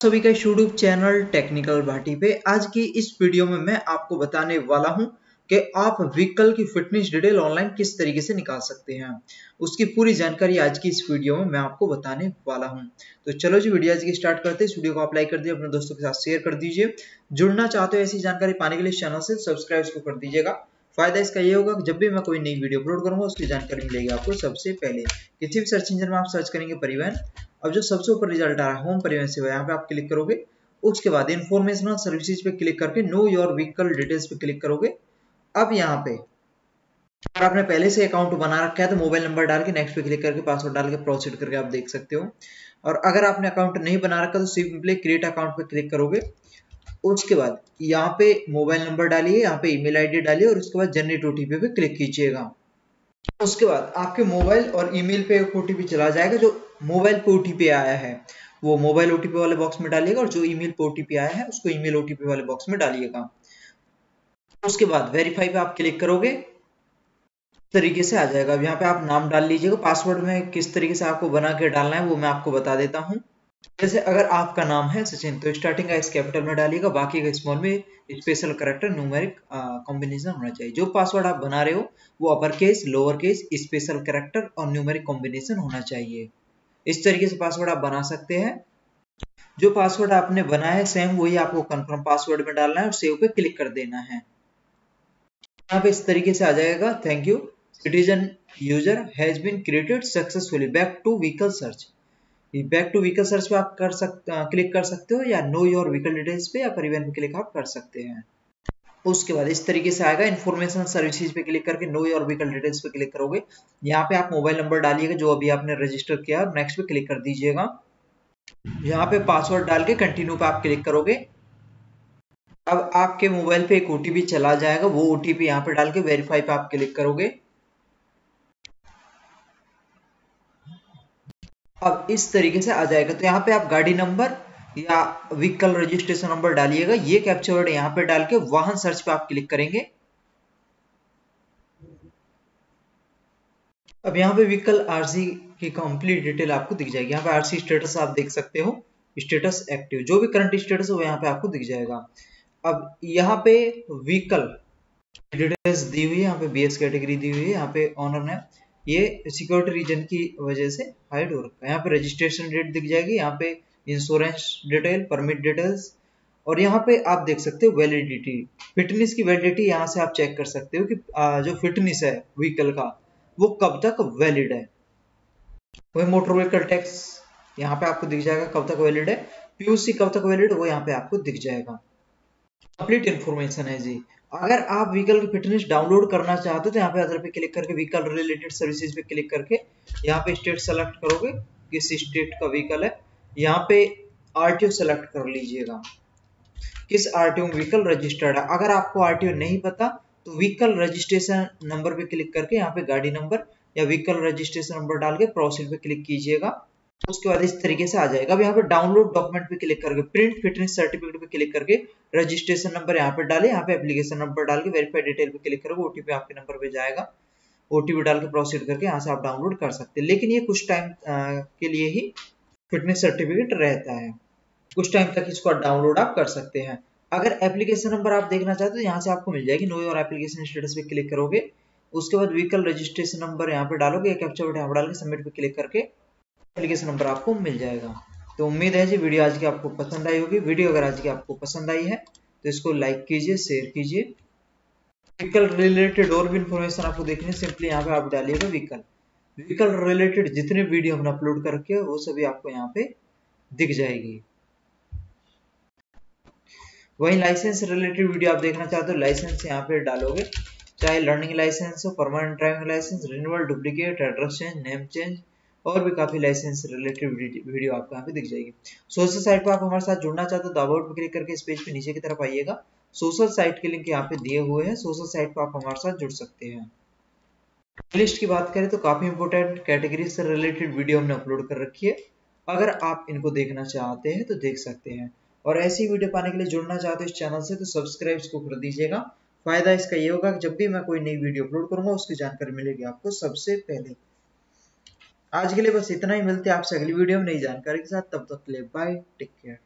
सभी का YouTube channel technical Bhati पे। आज की इस वीडियो में मैं आपको बताने वाला हूँ कि आप व्हीकल की फिटनेस डिटेल ऑनलाइन किस तरीके से निकाल सकते हैं। उसकी पूरी जानकारी आज की इस वीडियो में मैं आपको बताने वाला हूँ। तो चलो जी वीडियो आज की स्टार्ट करते हैं। वीडियो को आप लाइक कर दीजिए, अपने दोस्तों के साथ शेयर कर दीजिए। जुड़ना चाहते हो ऐसी जानकारी पाने के लिए चैनल से सब्सक्राइब को कर दीजिएगा। फ़ायदा इसका ये होगा कि जब भी मैं कोई नई वीडियो अपलोड करूँगा, उसकी जानकारी मिलेगी आपको सबसे पहले। किसी भी सर्च इंजन में आप सर्च करेंगे परिवहन। अब जो सबसे ऊपर रिज़ल्ट आ रहा है होम परिवहन सेवा, यहाँ पे आप क्लिक करोगे, उसके बाद इन्फॉर्मेशनल सर्विसेज़ पे क्लिक करके नो योर व्हीकल डिटेल्स पे क्लिक करोगे। अब यहाँ पे, अगर आपने पहले से अकाउंट बना रखा है तो मोबाइल नंबर डाल के नेक्स्ट पे क्लिक करके पासवर्ड डाल के प्रोसीड करके आप देख सकते हो। और अगर आपने अकाउंट नहीं बना रखा तो सिंपली क्रिएट अकाउंट पे क्लिक करोगे। उसके बाद यहाँ पे मोबाइल नंबर डालिए, यहाँ पे ईमेल आईडी डालिए और उसके बाद जनरेट ओटीपी पे क्लिक कीजिएगा। उसके बाद आपके मोबाइल और ईमेल पे ओटीपी चला जाएगा, जो मोबाइल पे ओटीपी आया है। वो मोबाइल ओटीपी वाले बॉक्स में डालिएगा और जो ईमेल पे ओटीपी आया है, उसको ईमेल ओटीपी वाले बॉक्स में डालिएगा। उसके बाद वेरीफाई पे आप क्लिक करोगे तरीके से आ जाएगा। अब यहाँ पे आप नाम डाल लीजिएगा पासवर्ड में किस तरीके से आपको बना के डालना है, वो मैं आपको बता देता हूँ। जैसे अगर आपका नाम है सचिन तो स्टार्टिंग का इस कैपिटल में डालिएगा, बाकी का स्मॉल में स्पेशल करेक्टर न्यूमेरिक कॉम्बिनेशन होना चाहिए। जो पासवर्ड आप बना रहे हो, वो upper case lower case special character और न्यूमेरिक कॉम्बिनेशन होना चाहिए। इस तरीके से पासवर्ड आप बना सकते हैं। जो पासवर्ड आपने बनाया है सेम वही आपको कंफर्म पासवर्ड में डालना है और सेव पे क्लिक कर देना है। यहाँ पे इस तरीके से आ जाएगा। Thank you citizen user has been created successfully back to vehicle search back to vehicle search पे आप कर सकते क्लिक कर सकते हो या नो योर व्हीकल डिटेल्स पे या परिवहन पे क्लिक आप कर सकते हैं। उसके बाद इस तरीके से आएगा इन्फॉर्मेशन सर्विसेज़ पे क्लिक करके नो योर व्हीकल डिटेल्स पे क्लिक करोगे। यहाँ पे आप मोबाइल नंबर डालिएगा जो अभी आपने रजिस्टर किया नेक्स्ट पे क्लिक कर दीजिएगा। यहाँ पे पासवर्ड डाल के कंटिन्यू पे आप क्लिक करोगे। अब आपके मोबाइल पे एक ओटीपी चला जाएगा, वो ओटीपी यहाँ पे डाल के वेरीफाई पे आप क्लिक करोगे। अब इस तरीके से आ जाएगा। तो यहाँ पे आप गाड़ी नंबर या व्हीकल रजिस्ट्रेशन नंबर डालिएगा। ये कैप्चर वर्ड यहाँ पे डाल के वाहन सर्च पे आप क्लिक करेंगे। अब यहाँ पे व्हीकल आरसी की कंप्लीट डिटेल आपको दिख जाएगी। यहाँ पे आरसी स्टेटस आप देख सकते हो। स्टेटस एक्टिव जो भी करंट स्टेटस है वो यहाँ पे आपको दिख जाएगा। अब यहाँ पे व्हीकल डिटेल्स दी हुई है। यहाँ पे बीएस कैटेगरी दी हुई है। यहाँ पे ऑनर ने ये सिक्योरिटी रीजन की वजह से हाइड हो रखा है। यहाँ पे रजिस्ट्रेशन डेट दिख जाएगी, यहाँ पे इंश्योरेंस डिटेल परमिट डिटेल्स और यहाँ पे आप देख सकते हो वैलिडिटी फिटनेस की वैलिडिटी यहाँ से आप चेक कर सकते हो कि जो फिटनेस है व्हीकल का, वो कब तक वैलिड है। वही मोटर व्हीकल टैक्स यहाँ पे आपको दिख जाएगा कब तक वैलिड है। पीयूसी कब तक वैलिड वो यहाँ पे आपको दिख जाएगा। कंप्लीट इन्फॉर्मेशन है जी। अगर आप व्हीकल की फिटनेस डाउनलोड करना चाहते हो तो यहाँ पे अदर पे क्लिक करके व्हीकल रिलेटेड सर्विसेज़ पे क्लिक करके यहाँ पे स्टेट सेलेक्ट करोगे, किस स्टेट का व्हीकल है, यहाँ पे आरटीओ सेलेक्ट कर लीजिएगा। किस आरटीओ व्हीकल रजिस्टर्ड है? अगर आपको आरटीओ नहीं पता तो व्हीकल रजिस्ट्रेशन नंबर पे क्लिक करके यहाँ पे गाड़ी नंबर या व्हीकल रजिस्ट्रेशन नंबर डाल के प्रोसीड पे क्लिक कीजिएगा। उसके बाद इस तरीके से आ जाएगा। अब यहाँ पे डाउनलोड डॉक्यूमेंट पे क्लिक करके प्रिंट फिटनेस सर्टिफिकेट पे क्लिक करके रजिस्ट्रेशन नंबर यहाँ पे डाले, यहाँ पे एप्लीकेशन नंबर डाल के वेरीफाई डिटेल पे क्लिक करोगे ओटीपी आपके नंबर पे जाएगा। ओटीपी डाल के प्रोसीड करके यहाँ से आप डाउनलोड कर सकते हैं। लेकिन ये कुछ टाइम के लिए ही फिटनेस सर्टिफिकेट रहता है। कुछ टाइम तक इसको डाउनलोड आप कर सकते हैं। अगर एप्लीकेशन नंबर आप देखना चाहते हो यहाँ से आपको मिल जाएगी। नो योर एप्लीकेशन स्टेटस पे क्लिक करोगे, उसके बाद व्हीकल रजिस्ट्रेशन नंबर यहाँ पे डालोगे कैप्चर यहाँ पे डाल के सबमिट पे क्लिक करके एप्लीकेशन नंबर आपको मिल जाएगा। तो उम्मीद है जी, वीडियो आज की आपको पसंद आई होगी। वीडियो अगर आज की आपको पसंद आई है तो इसको लाइक कीजिए शेयर कीजिए। व्हीकल रिलेटेड और भी इन्फॉर्मेशन आपको देखनी सिंपली यहाँ पे आप डालिएगा व्हीकल व्हीकल रिलेटेड जितने वीडियो हमने अपलोड करके वो सभी आपको यहाँ पे दिख जाएगी। वही लाइसेंस रिलेटेड वीडियो आप देखना चाहते हो लाइसेंस यहाँ पे डालोगे। चाहे लर्निंग लाइसेंस हो permanent driving licence renewal duplicate address change name change और भी काफ़ी लाइसेंस रिलेटेड वीडियो आपको यहाँ पे दिख जाएगी। सोशल साइट पर आप हमारे साथ जुड़ना चाहते हो तो अबाउट पे क्लिक करके इस पेज पे नीचे की तरफ़ आइएगा। सोशल साइट के लिंक यहाँ पे दिए हुए हैं। सोशल साइट पर आप हमारे साथ जुड़ सकते हैं। लिस्ट की बात करें तो काफ़ी इंपोर्टेंट कैटेगरी से रिलेटेड वीडियो हमने अपलोड कर रखी है। अगर आप इनको देखना चाहते हैं तो देख सकते हैं। और ऐसी वीडियो पाने के लिए जुड़ना चाहते हो इस चैनल से तो सब्सक्राइब इसको कर दीजिएगा। फ़ायदा इसका ये होगा कि जब भी मैं कोई नई वीडियो अपलोड करूँगा, उसकी जानकारी मिलेगी आपको सबसे पहले। आज के लिए बस इतना ही, मिलते हैं आपसे अगली वीडियो में नई जानकारी के साथ। तब तक के लिए बाय टेक केयर